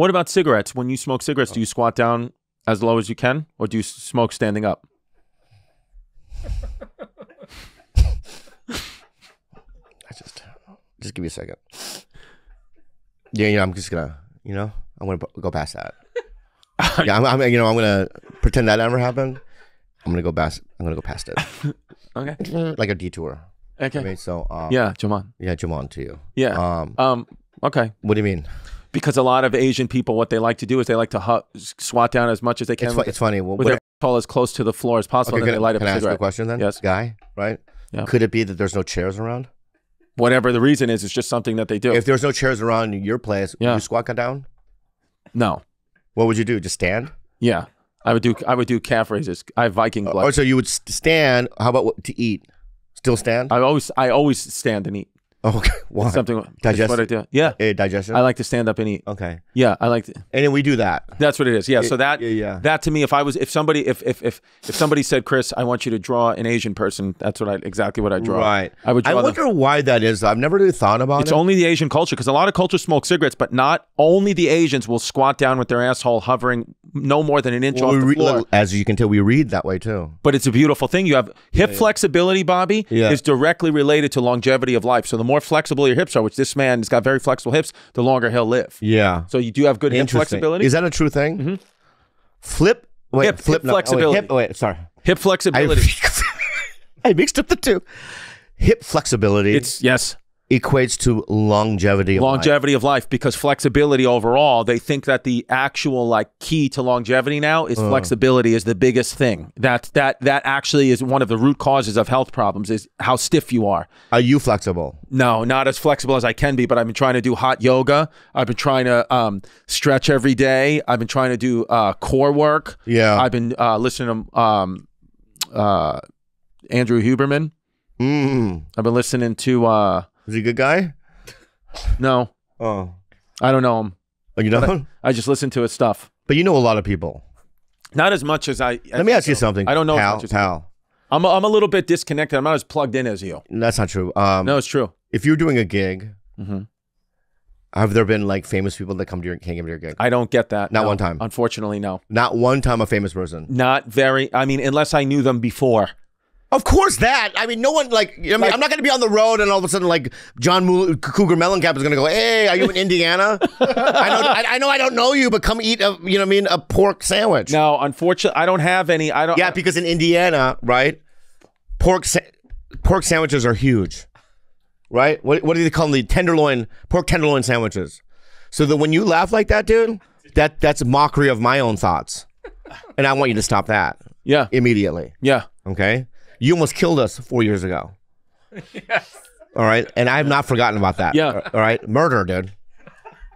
What about cigarettes? When you smoke cigarettes, do you squat down as low as you can, or do you smoke standing up? I just just give me a second. Yeah, you know, I'm just gonna, you know, I'm gonna go past that. yeah, I'm, I'm, you know, I'm gonna pretend that never happened. I'm gonna go past. I'm gonna go past it, Okay. like a detour. Okay. Okay, so um, Yeah, Jaman. yeah, Jamon to you. Yeah. Um, Um. Okay. what do you mean? Because a lot of Asian people, what they like to do is they like to hu- squat down as much as they can It's, fu- it's funny. Well, with what, their asshole as close to the floor as possible, okay, and then can, they light up can a I ask you a question then? Yes. guy, right? Yeah. Could it be that there's no chairs around? Whatever the reason is, it's just something that they do. If there's no chairs around your place, Yeah. would you squat down? no. What would you do? Just stand? Yeah. I would do. I would do calf raises. I have Viking oh, blood. Or so you would stand? How about what, to eat? Still stand? I always. I always stand and eat. Oh, okay. Why? It's something. That's Digest- what I do. Yeah. Eh, digestion. I like to stand up and eat. okay, Yeah. I like. To, and then we do that. that's what it is. Yeah. So that. yeah, yeah. That to me, if I was, if somebody, if if if if somebody said, Chris, I want you to draw an Asian person, that's what I exactly what I draw. Right. I would I wonder why that is. I've never really thought about It's it. only the Asian culture because a lot of cultures smoke cigarettes, but not only the Asians will squat down with their asshole hovering no more than an inch Well, off the re- floor. as you can tell, we read that way too. But it's a beautiful thing. You have hip flexibility, Bobby, Yeah. is directly related to longevity of life. So the more flexible your hips are, which this man has got very flexible hips, the longer he'll live. Yeah. So you do have good hip flexibility. Is that a true thing? Mm-hmm. Flip. Wait, Hip- flip hip no, oh, wait, flexibility. hip, wait, sorry. hip I, flexibility. I mixed up the two. Hip flexibility it's yes, equates to longevity. Of life. longevity of life because flexibility overall. They think that the actual like key to longevity now is flexibility is the biggest thing. That that that actually is one of the root causes of health problems is how stiff you are. Are you flexible? No, not as flexible as I can be, but I've been trying to do hot yoga. I've been trying to um, stretch every day. I've been trying to do uh, core work. Yeah. I've been uh, listening to um, uh, Andrew Huberman. Mm. I've been listening to uh, Is he a good guy? no, Oh. I don't know him. Oh, you know? I just listen to his stuff. But you know a lot of people. Not as much as I. Let me ask you something. I don't know as much as- pal. I'm a, I'm a little bit disconnected. I'm not as plugged in as you. That's not true. Um, No, it's true. If you're doing a gig, Mhm. have there been like famous people that come to your came to your gig? I don't get that. Not no. one time. Unfortunately, no. Not one time a famous person. Not very. I mean, unless I knew them before. Of course, that. I mean, no one like. I mean, I'm not going to be on the road and all of a sudden, like John Mool- Cougar Mellencamp is going to go, "Hey, are you in Indiana? I know, I, I know, I don't know you, but come eat a, you know, what I mean, a pork sandwich." No, unfortunately, I don't have any. I don't. Yeah, because in Indiana, right, pork sa- pork sandwiches are huge, right? What what do they call them? The tenderloin pork tenderloin sandwiches. So that when you laugh like that, dude, that that's mockery of my own thoughts, and I want you to stop that yeah, immediately. yeah. Okay, you almost killed us four years ago. yes. All right, and I have not forgotten about that. Yeah. All right, murder, dude.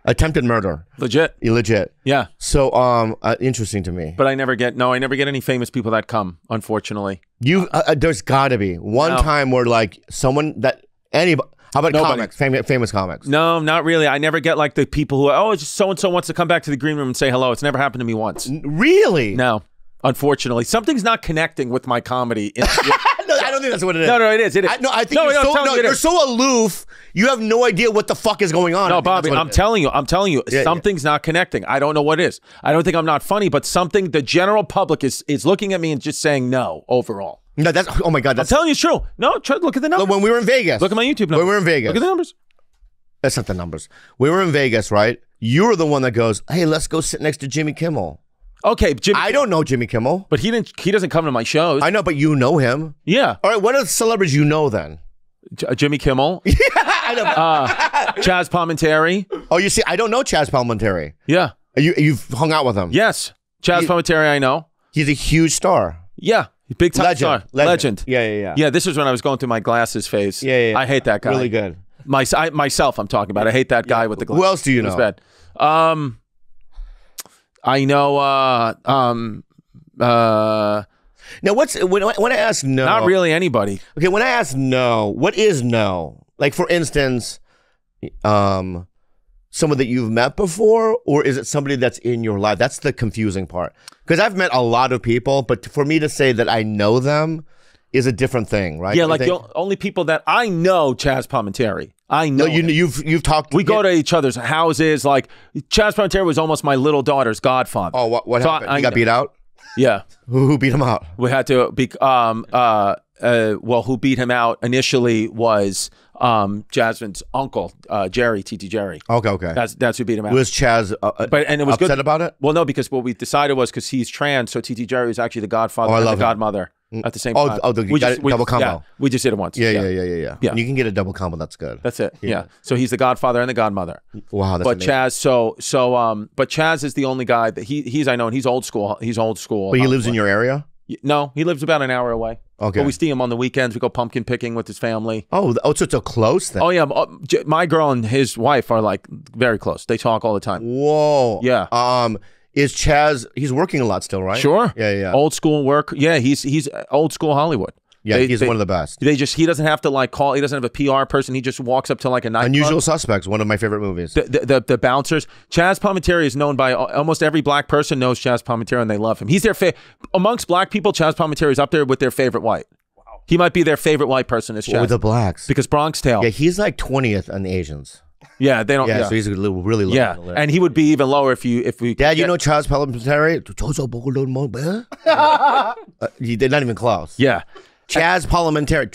Attempted murder, Legit. legit. Yeah, So, um, uh, interesting to me. but I never get. No, I never get any famous people that come. Unfortunately, You, uh, uh, there's got to be one No. time where like someone that anybody. How about Nobody. comics? Famous, famous comics. no, not really. I never get like the people who. Oh, just so and so wants to come back to the green room and say hello. It's never happened to me once. Really? No, unfortunately, something's not connecting with my comedy. In- no, I don't think that's what it is. no, no, it is. It is. I, no, I think no, you're, no, so, no, you're is. so aloof. You have no idea what the fuck is going on. No, Bobby, I'm telling you, I'm telling you, yeah. something's not connecting. I don't know what is. I don't think I'm not funny, but something the general public is is looking at me and just saying no overall. No, that's oh my god. I'm That's telling you it's true. No, try, look at the numbers. when we were in Vegas. Look at my YouTube numbers. When we were in Vegas. Look at the numbers. That's not the numbers. We were in Vegas, right? You were the one that goes, "Hey, let's go sit next to Jimmy Kimmel." Okay, Jimmy, I don't know Jimmy Kimmel. but he didn't. He doesn't come to my shows. I know, but you know him. yeah, All right, what are the celebrities you know then? J- uh, Jimmy Kimmel, I know. uh, Chaz Palminteri. oh, you see, I don't know Chaz Palminteri. Yeah, You you've hung out with him. yes, Chaz You- Palminteri. I know. He's a huge star. Yeah, big time Legend. star, legend. Yeah, yeah, yeah. Yeah, this was when I was going through my glasses phase. Yeah, yeah, yeah. I hate that guy. Really good. My, I, myself, I'm talking about. I hate that guy with the glasses. Who else do you It was know? bad. Um, I know. Uh, um, uh, Now, what's when I, when I ask no? not really anybody. Okay, when I ask no, what is no? Like for instance, um, someone that you've met before, or is it somebody that's in your life? That's the confusing part. Because I've met a lot of people, but for me to say that I know them is a different thing, right? Yeah, like think? the only people that I know Chaz Palminteri. I know. no, you him. you've you've talked. we go to each other's houses. Like Chaz Palminteri was almost my little daughter's godfather. Oh, what what So happened? I- he got beat out. Yeah, Who, who beat him out? we had to be. Um. Uh. Uh. Well, who beat him out initially was um Jasmine's uncle, uh, Jerry, TT Jerry. Okay, okay. That's that's who beat him out. was Chaz uh, uh, but and it was upset good. about it? Well, no, because what we decided was because he's trans, so TT Jerry was actually the godfather Oh, I and love the him. godmother at the same Oh, time. oh, the- we just we, double combo. Yeah, we just did it once. Yeah, yeah, yeah, yeah, yeah. Yeah. And you can get a double combo. That's good. That's it. Yeah. So he's the godfather and the godmother. wow, that's but amazing. Chaz, so so um, but Chaz is the only guy that he he's I know, and he's old school. He's old school. But he lives in your area. No, he lives about an hour away. Okay. But we see him on the weekends. We go pumpkin picking with his family. Oh, oh, so it's a close thing. Oh yeah, uh, my girl and his wife are like very close. They talk all the time. Whoa. Yeah. Um, is Chaz? He's working a lot still, right? Sure. Yeah, yeah. Old school work. Yeah, he's he's old school Hollywood. yeah, they- he's they- one of the best. They just he doesn't have to like call. He doesn't have a PR person. He just walks up to like a nightclub. Unusual Suspects, one of my favorite movies. The, the, the, the bouncers. Chaz Palminteri is known by uh, almost every black person knows Chaz Palminteri and they love him. He's their fa- amongst black people. Chaz Palminteri is up there with their favorite white. Wow. He might be their favorite white person is Chaz With the blacks. because Bronx Tale. Yeah, Yeah, he's like twentieth on the Asians. They don't. Yeah, Yeah, so he's a little, really low. yeah. on the list. and he would be even lower if you if we. Dad, you yeah, know Charles Palminteri? uh, he did not even close. Yeah, Chaz Parliamentary.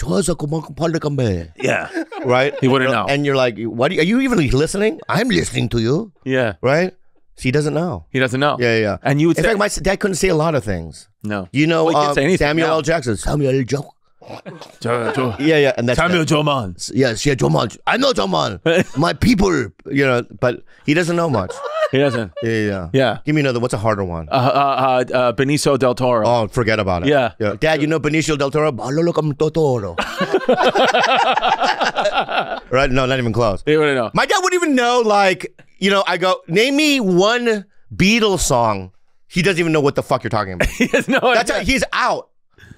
yeah, Right? He wouldn't know. And you're like, what? Are you even listening? I'm listening to you. yeah. Right? So he doesn't know. He doesn't know. Yeah, yeah. And you would In say fact, my s- dad couldn't say a lot of things. no. You know, Well, he can't say anything Samuel now. L. Jackson. Samuel L. Jackson. Yeah, yeah. And that's Samuel Joman. Yes, yeah, Joman. I know Joman. My people, you know, but he doesn't know much. He doesn't. Yeah, yeah, yeah. Yeah. Give me another. What's a harder one? Uh, uh, uh, uh, Benicio del Toro. oh, forget about it. Yeah. yeah. Dad, you know Benicio del Toro? Balolo como Totoro. right? No, not even close. He wouldn't know. My dad wouldn't even know, like, you know, I go, name me one Beatles song. He doesn't even know what the fuck you're talking about. He has no That's idea. how, he's out.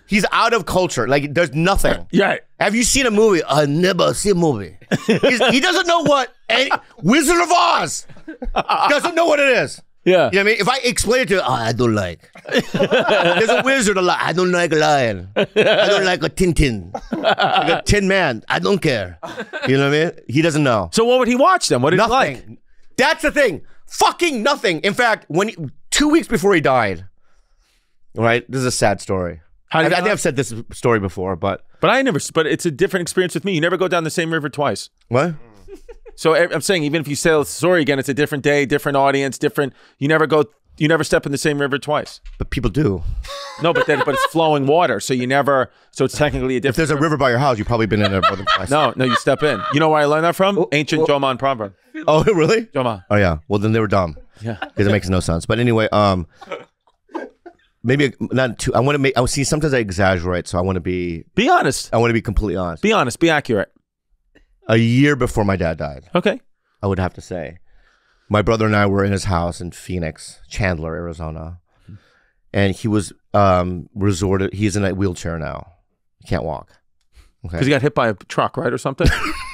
He's out of culture. Like, there's nothing. yeah. Have you seen a movie? I never see a movie. He's, he doesn't know what any, Wizard of Oz doesn't know what it is. Yeah. You know what I mean? If I explain it to him, oh, I don't like. There's a wizard a lot. I don't like a lion. I don't like a Tintin. Like a Tin Man. I don't care. You know what I mean? He doesn't know. So what would he watch then? What did Nothing. he like? That's the thing. Fucking nothing. In fact, when he, two weeks before he died, right? This is a sad story. I, I, think I've said this story before, but But I never. But it's a different experience with me. You never go down the same river twice. what? So I'm saying, even if you tell the story again, it's a different day, different audience, different. You never go. You never step in the same river twice. But people do. No, but then, but it's flowing water, so you never. So it's technically a different. If there's a river by your house, you've probably been in it more than twice. No, no, you step in. You know where I learned that from? Ancient Joman proverb. Oh, really? Joman. Oh, yeah. Well, then they were dumb. Yeah. because it makes no sense. But anyway, um, maybe not too. I want to make. I see. Sometimes I exaggerate, so I want to be. Be honest. I want to be completely honest. Be honest. Be accurate. A year before my dad died, Okay. I would have to say, my brother and I were in his house in Phoenix, Chandler, Arizona, and he was um resorted. He's in a wheelchair now. He can't walk. Okay. Because he got hit by a truck, right, or something.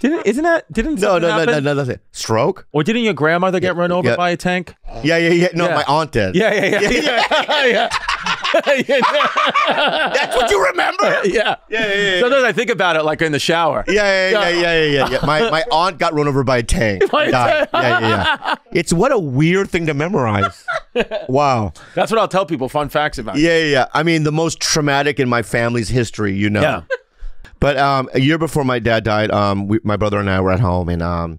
didn't isn't that didn't No, no, no, no, no, nothing. Stroke? Or didn't your grandmother get run over yeah. by a tank? Yeah, yeah, yeah. No, Yeah. my aunt did. Yeah, yeah, yeah, yeah, yeah. yeah. That's what you remember? yeah. Yeah, yeah, yeah. Sometimes I think about it like in the shower. Yeah, yeah, yeah, yeah, yeah, yeah, yeah. My my aunt got run over by a tank. By died. Yeah, yeah, yeah. It's what a weird thing to memorize. Wow. That's what I'll tell people. Fun facts about. Yeah, yeah, yeah. I mean, the most traumatic in my family's history, you know. Yeah. But um, a year before my dad died, um, we, my brother and I were at home, and um,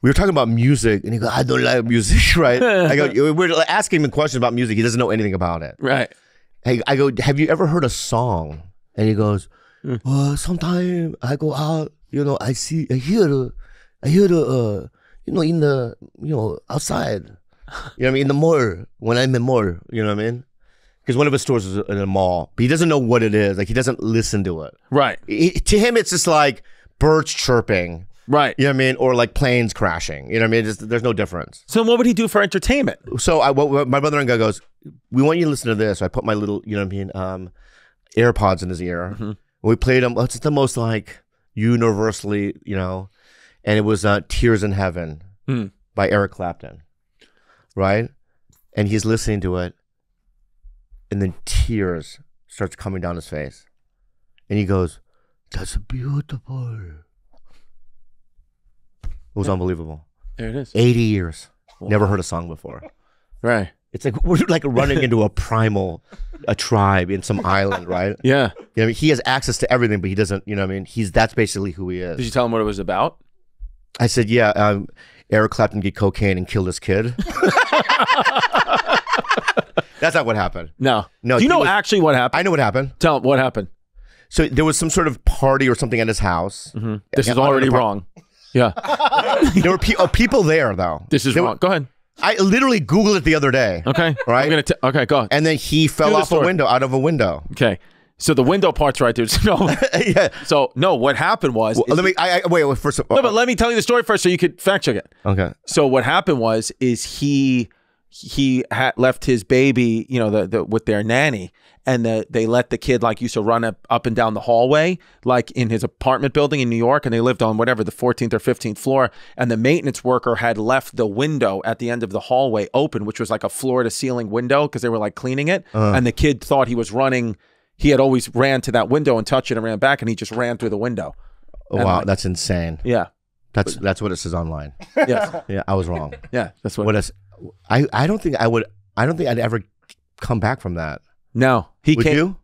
we were talking about music, and he goes, "I don't like music," right? I go, we we're asking him questions about music. He doesn't know anything about it. Right. Hey, I go, have you ever heard a song? And he goes, uh, sometimes I go out, you know, I see, I hear the, I hear the, uh, you know, in the, you know, outside, you know what I mean, in the mall, when I'm in the mall, you know what I mean? Because one of his stores is in a mall, but he doesn't know what it is. Like, he doesn't listen to it. Right. He- to him, it's just like birds chirping, Right. you know what I mean? Or like planes crashing, you know what I mean? Just, there's no difference. So what would he do for entertainment? So I, what, what my brother and guy goes, we want you to listen to this. So I put my little, you know what I mean, um, AirPods in his ear. We played him. It's the most like universally, you know, and it was uh, "Tears in Heaven" Hmm. by Eric Clapton, right? And he's listening to it, and then tears starts coming down his face, and he goes, "That's beautiful." It was unbelievable. There it is. Eighty years, never heard a song before. Right. It's like we're like running into a primal, a tribe in some island, right? Yeah. You know, I mean, he has access to everything, but he doesn't. You know, what I mean, he's that's basically who he is. Did you tell him what it was about? I said, yeah. Um, Eric Clapton did cocaine and killed his kid. that's not what happened. No. No, Do you know was- actually what happened? I know what happened. Tell him what happened. So there was some sort of party or something at his house. Mm-hmm. This Yeah, is already wrong. Yeah. There were pe- oh, people there though. This is There were- wrong. Go ahead. I literally Googled it the other day. Okay. Right? I'm gonna. T- okay. Go. ahead. And then he fell off a window, out of a window. Okay. So the window part's right there. No. yeah. So no. What happened was. Well, let me. I, I wait. wait first. no, but let me tell you the story first, so you could fact check it. okay. So what happened was is he he had left his baby, you know, the, the with their nanny, and the, they let the kid like used to run up up and down the hallway, like in his apartment building in New York, and they lived on whatever the 14th or 15th floor, and the maintenance worker had left the window at the end of the hallway open, which was like a floor to ceiling window because they were like cleaning it, uh. and the kid thought he was running. He had always ran to that window and touched it and ran back, and he just ran through the window. Oh, wow, that's insane. Yeah. That's that's what it says online. Yes. Yeah, I was wrong. yeah. That's what. What is? I I don't think I would. I don't think I'd ever come back from that. no, he Would came. you?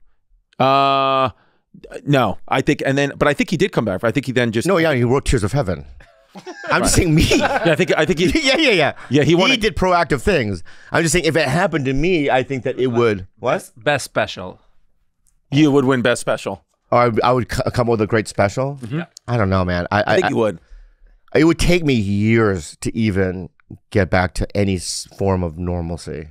Uh, no, I think, and then, but I think he did come back. I think he then just No, yeah, he wrote Tears of Heaven. I'm just saying me. Yeah, I think, I think he, yeah, yeah, yeah. Yeah, he he did proactive things. I'm just saying if it happened to me, I think that it would. What? Best special. you would win best special. Or I, I would c- come up with a great special. I don't know, man. I. I think you would. it would take me years to even get back to any form of normalcy.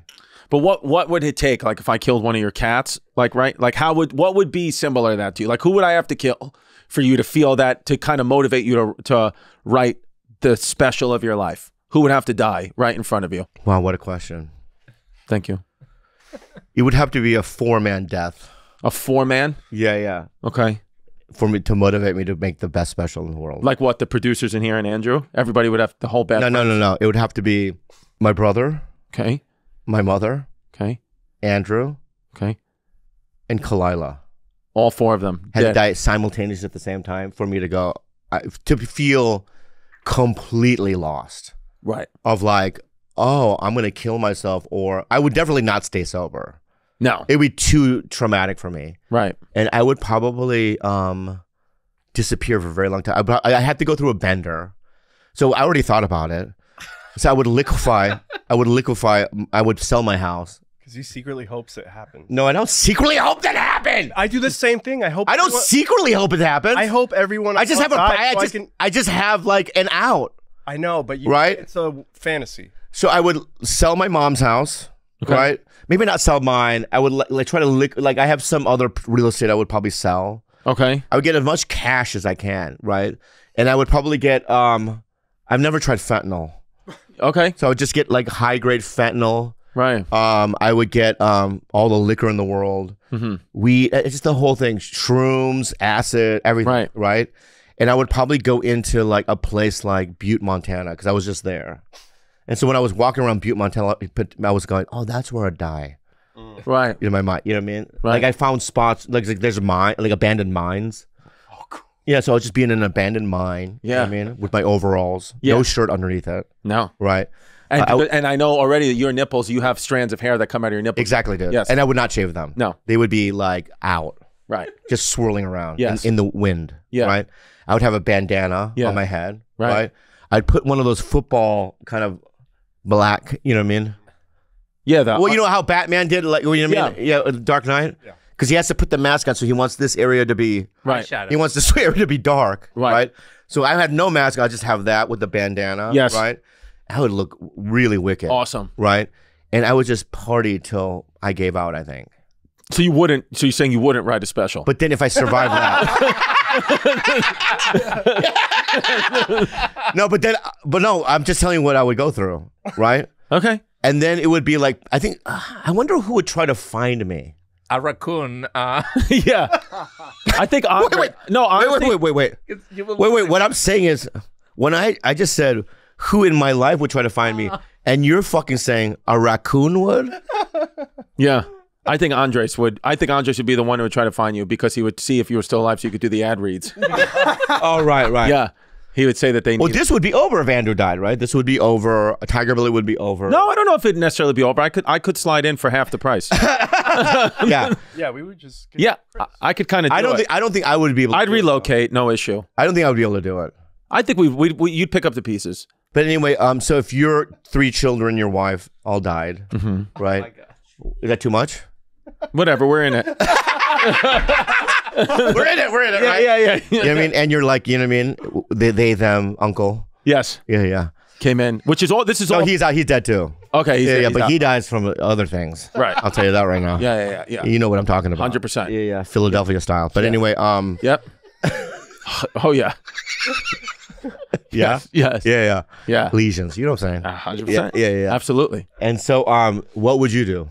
But what, what would it take? Like if I killed one of your cats, like right, like how would, what would be similar to that to you? Like who would I have to kill for you to feel that to kind of motivate you to to write the special of your life? Who would have to die right in front of you? Wow, what a question. Thank you. It would have to be a four man death. A four man. Yeah, yeah. Okay. For me to motivate me to make the best special in the world. Like what? The producers in here and Andrew. Everybody would have the whole band. no, no, no, no. It would have to be my brother, Okay. my mother, Okay. Andrew, Okay. and Khalyla. All four of them. had to dead. die simultaneously at the same time for me to go I, to feel completely lost Right. of like oh i'm gonna kill myself or i would definitely not stay sober No. it would be too traumatic for me Right. and i would probably um disappear for a very long time but i, I had to go through a bender so i already thought about it so i would liquefy i would liquefy i would sell my house Because he secretly hopes it happens. no i don't secretly hope that happen I do the same thing. I hope. i don't everyone- secretly hope it happens I hope everyone. I just have a. dies I so just, can, I just have like an out. I know, but you, Right? It's a fantasy. So I would sell my mom's house, right? Maybe not sell mine. I would like try to lick. Like I have some other real estate I would probably sell. Okay. I would get as much cash as I can, right? And I would probably get. um I've never tried fentanyl, Okay. so I would just get like high grade fentanyl. Right. Um, I would get um all the liquor in the world, Mhm. weed. It's just the whole thing: shrooms, acid, everything. Right. Right. And I would probably go into like a place like Butte, Montana, because I was just there. And so when I was walking around Butte, Montana, I was going, "Oh, that's where I'd die." Mm. Right. in my mind. You know what I mean? Right. Like I found spots like, like there's a mine like abandoned mines. Oh, cool. Yeah, so I was just being in an abandoned mine. you know what I mean, with my overalls, Yeah. no shirt underneath it. No. Right. And, I- I- and I know already that your nipples, you have strands of hair that come out of your nipples. Exactly, dude. Yes. And I would not shave them. No. They would be like out, Right. just swirling around Yes. in, in the wind. Yeah. Right. I would have a bandana Yeah. on my head. Right. Right. I'd put one of those football kind of black. You know what I mean? Yeah. The, Well, you know how Batman did, like, you know what I mean? Yeah. Dark Knight. Yeah. Because he has to put the mask on, so he wants this area to be right. Shadow. He wants this area to be dark, Right. right. So I had no mask. I just have that with the bandana, Yes. right. I would look really wicked, Awesome. right? And I would just party till I gave out. I think. So you wouldn't. So you're saying you wouldn't write a special? But then if I survive that, no. But then, but no. I'm just telling you what I would go through, right? okay. And then it would be like I think I wonder who would try to find me. A raccoon. Uh, yeah. I think. I, Wait, wait. No. Wait, Honestly, wait, wait, wait, wait. you will Wait, wait. What I'm saying is, when I I just said who in my life would try to find me, and you're fucking saying a raccoon would. Yeah. I think Andres would. I think Andres would be the one who would try to find you because he would see if you were still alive, so you could do the ad reads. oh, right, right. yeah, he would say that they. Well, Need this would be over if Andrew died, right? This would be over. TigerBelly would be over. no, I don't know if it'd necessarily be over. I could. I could slide in for half the price. Yeah. Yeah, we would just. yeah, I, I could kind of. I don't it. think. I don't think I would be able. I'd to do it. relocate, no issue. I don't think I would be able to do it. I think we we we you'd pick up the pieces. But anyway, um, so if your three children, your wife, all died, Mm-hmm. right? Is that too much? Whatever, we're in it. we're in it. We're in it, yeah, yeah, yeah, You know what I mean? And you're like, you know what I mean? They, they, them, uncle. Yes, Yeah, yeah. came in, which is all. This is No, all. he's out. He's dead too. okay, he's, yeah, yeah. he's But out. he dies from other things. right. I'll tell you that right now. Yeah, yeah, yeah, yeah. You know what I'm talking about. Hundred percent. Yeah, yeah. Philadelphia style. But anyway, um, Yep. oh yeah. yeah, Yes. yeah, yeah. Yeah. Lesions. You know what I'm saying? Hundred Yeah, percent. yeah, yeah. Absolutely. And so, um, what would you do?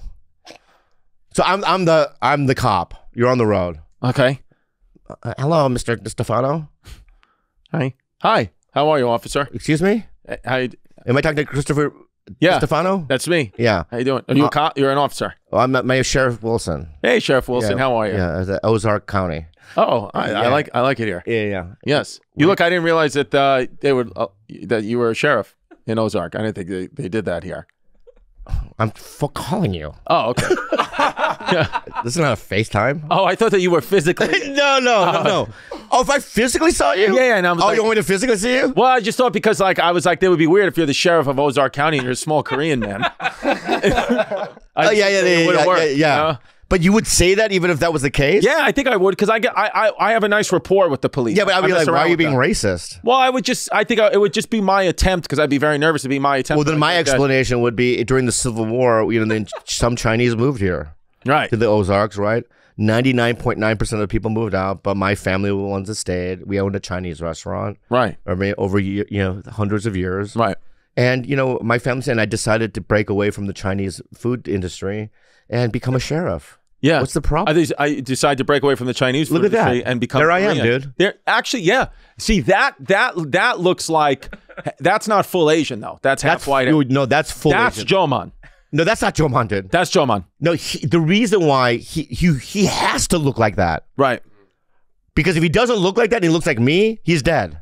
So I'm, I'm the, I'm the cop. You're on the road. Okay. Uh, hello, Mr. Stefano. Hi. Hi. How are you, officer? Excuse me. Uh, How you, Am I talking to Christopher yeah. Stefano? That's me. Yeah. How you doing? Are you Uh, a cop? You're an officer. Well, I'm Mayor Sheriff Wilson. Hey, Sheriff Wilson. Yeah, How are you? Yeah, the Ozark County. Oh, I, I Yeah. like I like it here. Yeah, yeah. Yes. You look. I didn't realize that uh, they would uh, that you were a sheriff in Ozark. I didn't think they, they did that here. I'm for calling you. Oh, okay. This is not a FaceTime. oh, I thought that you were physically. no, no, no, no. Oh, if I physically saw you? Yeah, yeah, and I was oh, like- you want me to physically see you? Well, I just thought because like I was like, they would be weird if you're the sheriff of Ozark County and you're a small Korean man. Oh, yeah, yeah, yeah, it yeah, yeah, yeah. But you would say that even if that was the case? Yeah, I think I would because I get I, I I have a nice rapport with the police. Yeah, but I'd be like, why are you being them. racist? Well, I would just I think I, it would just be my attempt because I'd be very nervous to be my attempt. Well, then my explanation would be during the Civil War, you know, then some Chinese moved here Right. to the Ozarks, right? 99.9% of the people moved out, but my family were the ones that stayed. We owned a Chinese restaurant Right. I mean, over you know hundreds of years. Right. And you know, my family and I decided to break away from the Chinese food industry and become a sheriff. Yeah. What's the problem? I, I decide to break away from the Chinese Look at that. and become There I am, Korean. dude. There actually, yeah. See that that that looks like that's not full Asian though. That's half That's white. dude, no, that's full. That's Asian. Jomon. no, that's not Joe Mon, dude. That's Jomon. No, he, the reason why he, he he has to look like that Right. because if he doesn't look like that and he looks like me, he's dead.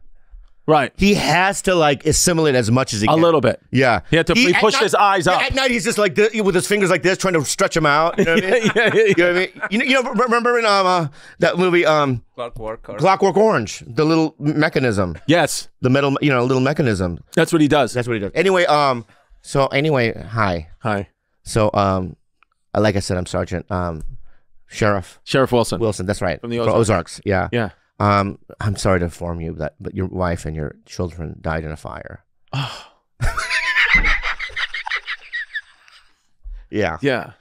Right. He has to like assimilate as much as he A can. little bit. Yeah, He had to- he at pushed his eyes yeah, up. At night, he's just like this, with his fingers like this, trying to stretch them out. You know what I mean? yeah, yeah, You know what I mean? You know, you know remember in um, uh, that movie, um, Clockwork or Clockwork Orange, the little mechanism, Yes. the metal, you know, a little mechanism. That's what he does. That's what he does. Anyway, um, so anyway, hi. Hi. So, um, like I said, I'm Sergeant, um, Sheriff Sheriff Wilson. Wilson. That's right. From the For Ozarks. Ozarks. Yeah. Yeah. Um, I'm sorry to inform you that, but your wife and your children died in a fire. Oh. yeah. Yeah.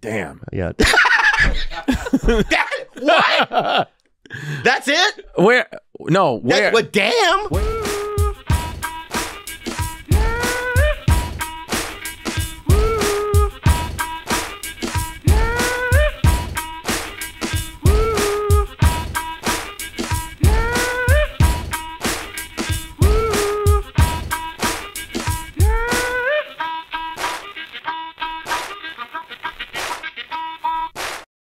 Damn. Yeah. that, what? That's it? Where? No. That, Where? what? Damn.